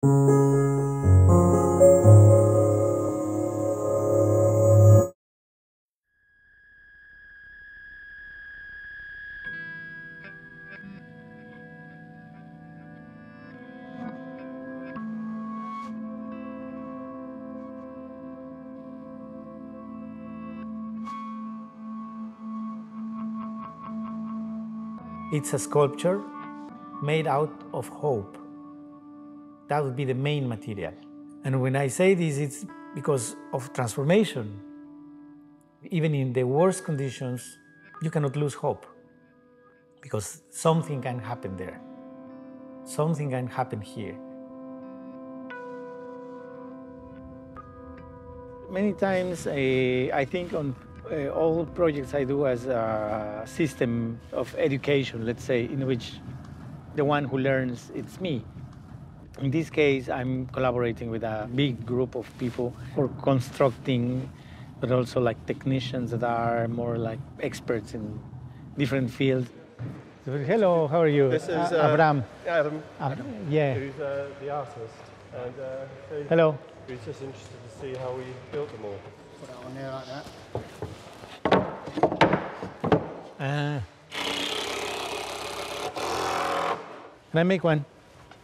It's a sculpture made out of hope. That would be the main material. And when I say this, it's because of transformation. Even in the worst conditions, you cannot lose hope because something can happen there. Something can happen here. Many times uh, I think on uh, all projects I do as a system of education, let's say, in which the one who learns, it's me. In this case, I'm collaborating with a big group of people for constructing, but also like technicians that are more like experts in different fields. Hello, how are you? This is Uh, uh, Abraham. Adam, yeah. who's uh, the artist, and uh, so Hello. he's just interested to see how we built them all. Put that on there like that. Uh, can I make one?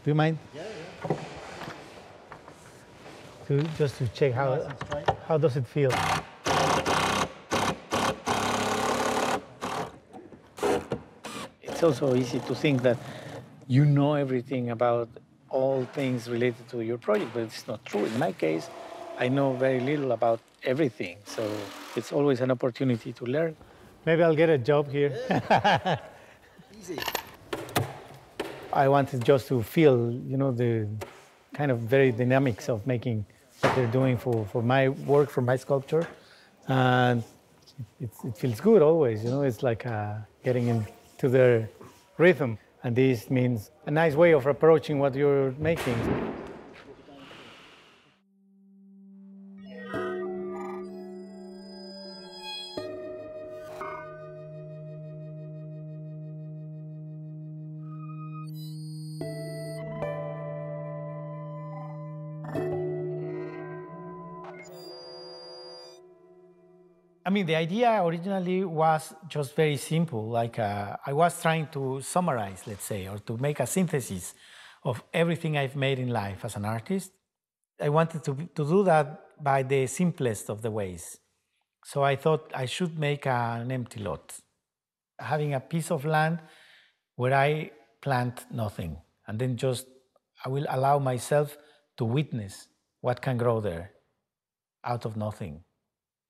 Do you mind? Yeah, yeah. To, just to check how, Nice and straight. how does it feel? It's also easy to think that you know everything about all things related to your project, but it's not true. In my case, I know very little about everything, so it's always an opportunity to learn. Maybe I'll get a job here. Easy. I wanted just to feel, you know, the kind of very dynamics of making what they're doing for, for my work, for my sculpture. And it, it feels good always, you know, it's like uh, getting into their rhythm. And this means a nice way of approaching what you're making. I mean, the idea originally was just very simple. Like uh, I was trying to summarize, let's say, or to make a synthesis of everything I've made in life as an artist. I wanted to, to do that by the simplest of the ways. So I thought I should make an empty lot, having a piece of land where I plant nothing, and then just I will allow myself to witness what can grow there out of nothing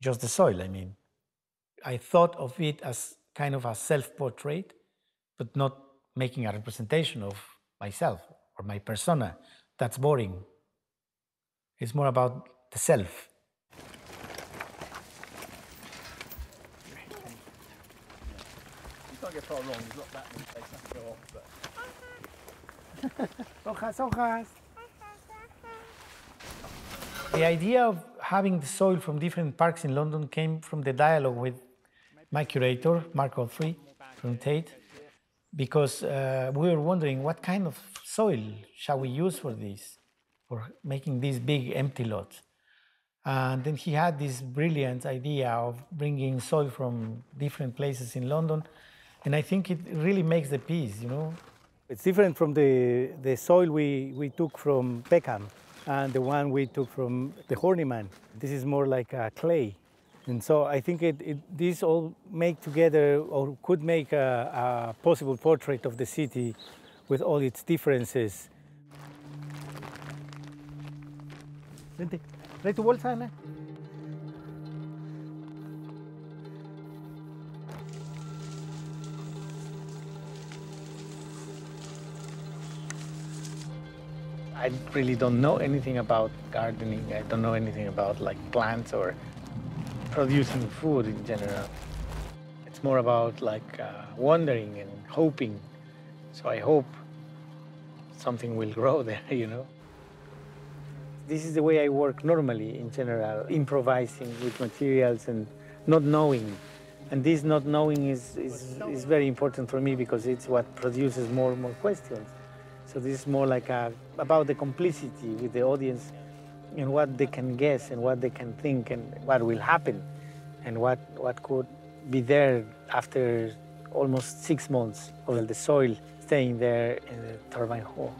just the soil, I mean. I thought of it as kind of a self portrait, but not making a representation of myself or my persona. That's boring. It's more about the self. You can't get far wrong. You've got that in place. That's go off. But Hojas, hojas. The idea of having the soil from different parks in London came from the dialogue with my curator, Mark Godfrey from Tate, because uh, we were wondering what kind of soil shall we use for this, for making these big empty lots. And then he had this brilliant idea of bringing soil from different places in London. And I think it really makes the piece, you know. It's different from the, the soil we, we took from Peckham and the one we took from the Horniman. This is more like a clay. And so I think it, it, these all make together or could make a, a possible portrait of the city with all its differences. Vente, trae tu bolsa, Ana. I really don't know anything about gardening. I don't know anything about like plants or producing food in general. It's more about like uh, wondering and hoping. So I hope something will grow there, you know. This is the way I work normally in general, improvising with materials and not knowing. And this not knowing is, is, is very important for me because it's what produces more and more questions. So this is more like a, about the complicity with the audience and what they can guess and what they can think and what will happen and what, what could be there after almost six months of the soil staying there in the Turbine Hall.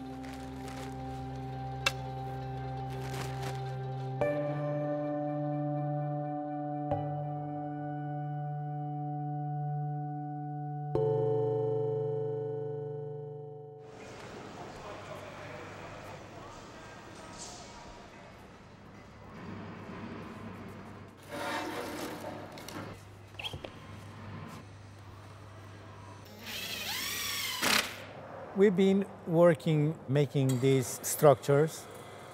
We've been working making these structures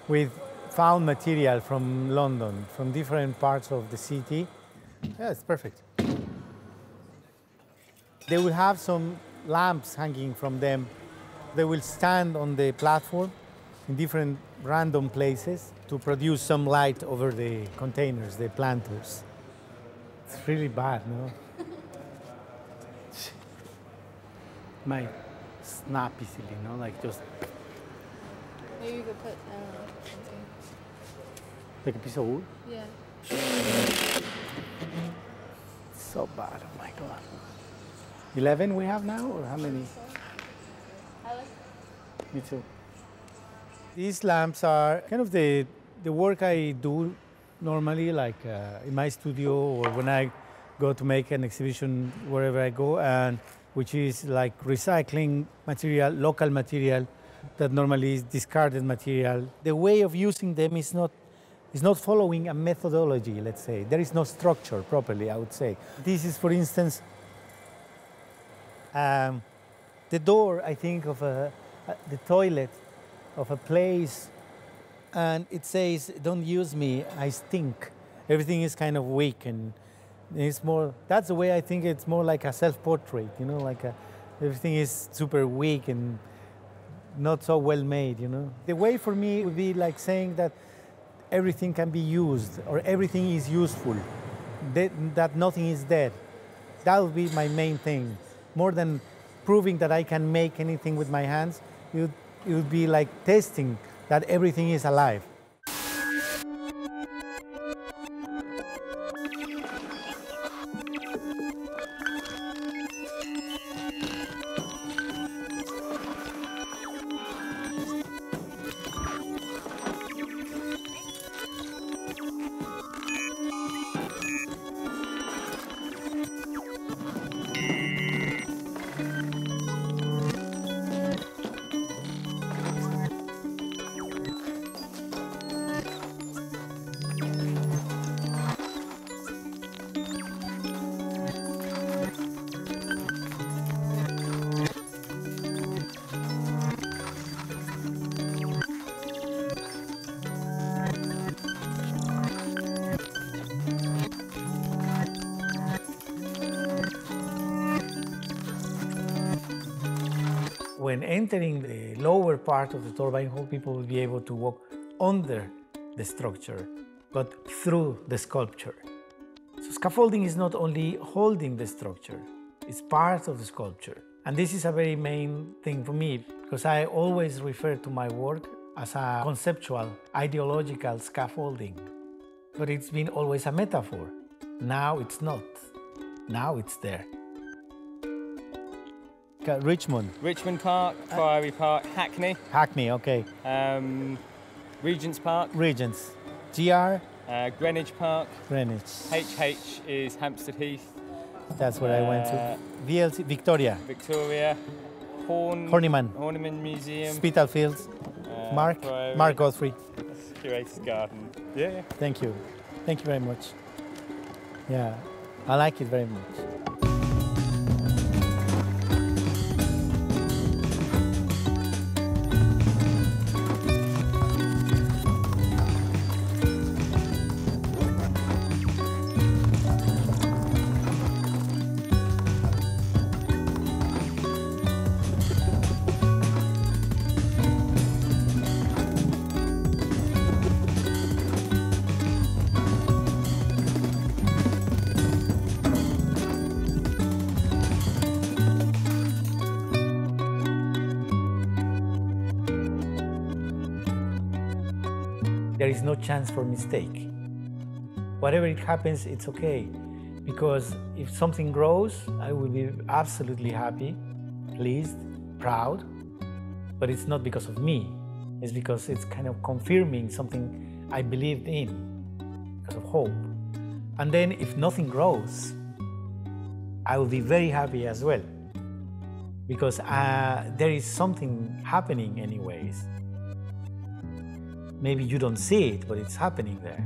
with found material from London, from different parts of the city. Yeah, it's perfect. They will have some lamps hanging from them. They will stand on the platform in different random places to produce some light over the containers, the planters. It's really bad, no? My snap easily, know, Like just Maybe you could put um, something. like a piece of wood. Yeah. So bad, oh my god. 11 we have now, or how many? Me too. These lamps are kind of the, the work I do normally, like uh, in my studio or when I go to make an exhibition wherever I go, and which is like recycling material, local material that normally is discarded material. The way of using them is not is not following a methodology, let's say. There is no structure properly, I would say. This is, for instance, um, the door, I think, of a, a, the toilet of a place, and it says, "Don't use me, I stink." Everything is kind of weak, and it's more. That's the way I think it's more like a self-portrait. You know, like a, everything is super weak and not so well made. You know, the way for me would be like saying that everything can be used or everything is useful, that, nothing is dead. That would be my main thing. More than proving that I can make anything with my hands, it would, it would be like testing that everything is alive. Entering the lower part of the Turbine Hall, people will be able to walk under the structure, but through the sculpture. So scaffolding is not only holding the structure, it's part of the sculpture. And this is a very main thing for me because I always refer to my work as a conceptual, ideological scaffolding. But it's been always a metaphor. Now it's not. Now it's there. Richmond, Richmond Park, Priory Park, Hackney, Hackney, okay. um, Regent's Park, Regents, GR, uh, Greenwich Park. Greenwich. HH is Hampstead Heath, That's where I went to. Uh, VLC, Victoria, Victoria, Horn, Horniman, Horniman Museum, Spitalfields, uh, Mark, Priory, Mark Godfrey. Curator's Garden. Yeah, yeah. Thank you. Thank you very much. Yeah, I like it very much. There is no chance for mistake. Whatever it happens, it's okay. Because if something grows, I will be absolutely happy, pleased, proud. But it's not because of me, it's because it's kind of confirming something I believed in, because of hope. And then if nothing grows, I will be very happy as well because uh, there is something happening anyways maybe you don't see it but it's happening there